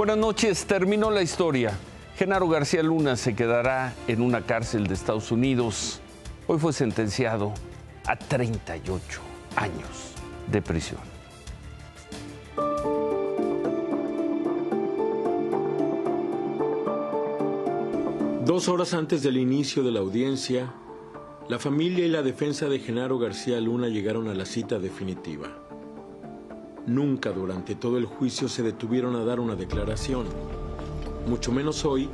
Buenas noches, terminó la historia. Genaro García Luna se quedará en una cárcel de Estados Unidos. Hoy fue sentenciado a 38 años de prisión. Dos horas antes del inicio de la audiencia, la familia y la defensa de Genaro García Luna llegaron a la cita definitiva. Nunca durante todo el juicio se detuvieron a dar una declaración, mucho menos hoy,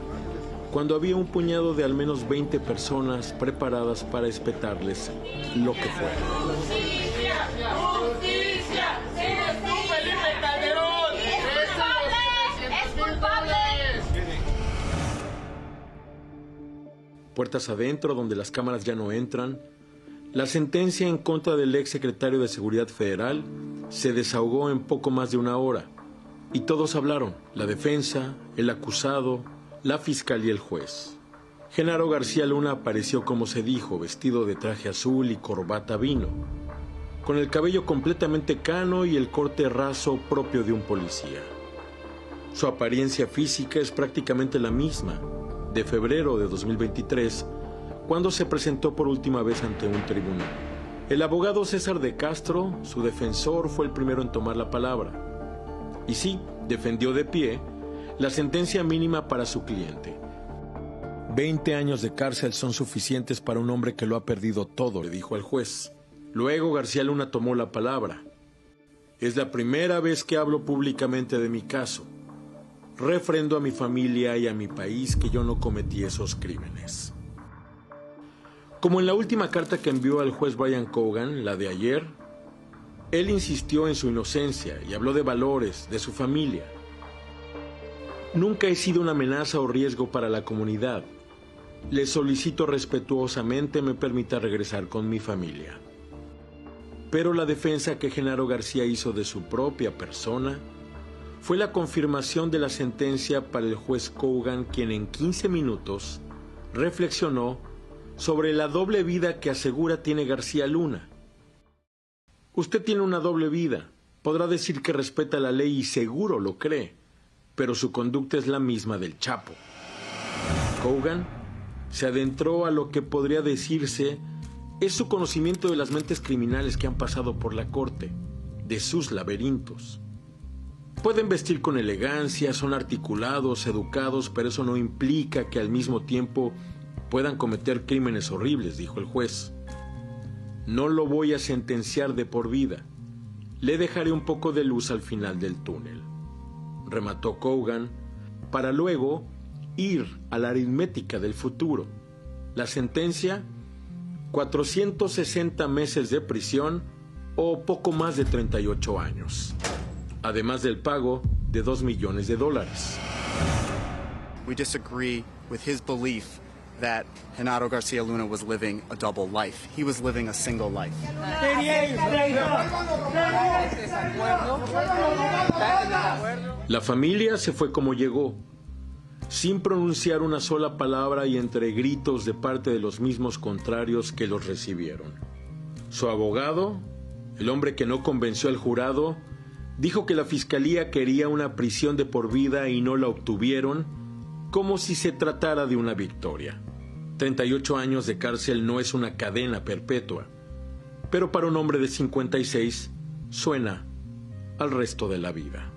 cuando había un puñado de al menos 20 personas preparadas para espetarles lo que fuera. ¡Justicia! ¡Justicia! ¡Eres tú, Felipe Calderón! ¡Es culpable! Puertas adentro, donde las cámaras ya no entran, la sentencia en contra del ex secretario de Seguridad Federal se desahogó en poco más de una hora. Y todos hablaron, la defensa, el acusado, la fiscal y el juez. Genaro García Luna apareció como se dijo, vestido de traje azul y corbata vino, con el cabello completamente cano y el corte raso propio de un policía. Su apariencia física es prácticamente la misma, de febrero de 2023, cuando se presentó por última vez ante un tribunal. El abogado César de Castro, su defensor, fue el primero en tomar la palabra. Y sí, defendió de pie la sentencia mínima para su cliente. Veinte años de cárcel son suficientes para un hombre que lo ha perdido todo, le dijo al juez. Luego García Luna tomó la palabra. Es la primera vez que hablo públicamente de mi caso. Refrendo a mi familia y a mi país que yo no cometí esos crímenes. Como en la última carta que envió al juez Brian Cogan, la de ayer, él insistió en su inocencia y habló de valores, de su familia. Nunca he sido una amenaza o riesgo para la comunidad. Le solicito respetuosamente me permita regresar con mi familia. Pero la defensa que Genaro García hizo de su propia persona fue la confirmación de la sentencia para el juez Cogan, quien en 15 minutos reflexionó sobre la doble vida que asegura tiene García Luna. Usted tiene una doble vida. Podrá decir que respeta la ley y seguro lo cree, pero su conducta es la misma del Chapo. Kogan se adentró a lo que podría decirse es su conocimiento de las mentes criminales que han pasado por la corte, de sus laberintos. Pueden vestir con elegancia, son articulados, educados, pero eso no implica que al mismo tiempo puedan cometer crímenes horribles, dijo el juez. No lo voy a sentenciar de por vida. Le dejaré un poco de luz al final del túnel. Remató Kogan para luego ir a la aritmética del futuro. La sentencia, 460 meses de prisión o poco más de 38 años, además del pago de 2 millones de dólares. We disagree with his belief that Genaro Garcia Luna was living a double life. He was living a single life. La familia se fue como llegó, sin pronunciar una sola palabra y entre gritos de parte de los mismos contrarios que los recibieron. Su abogado, el hombre que no convenció al jurado, dijo que la fiscalía quería una prisión de por vida y no la obtuvieron, como si se tratara de una victoria. 38 años de cárcel no es una cadena perpetua, pero para un hombre de 56 suena al resto de la vida.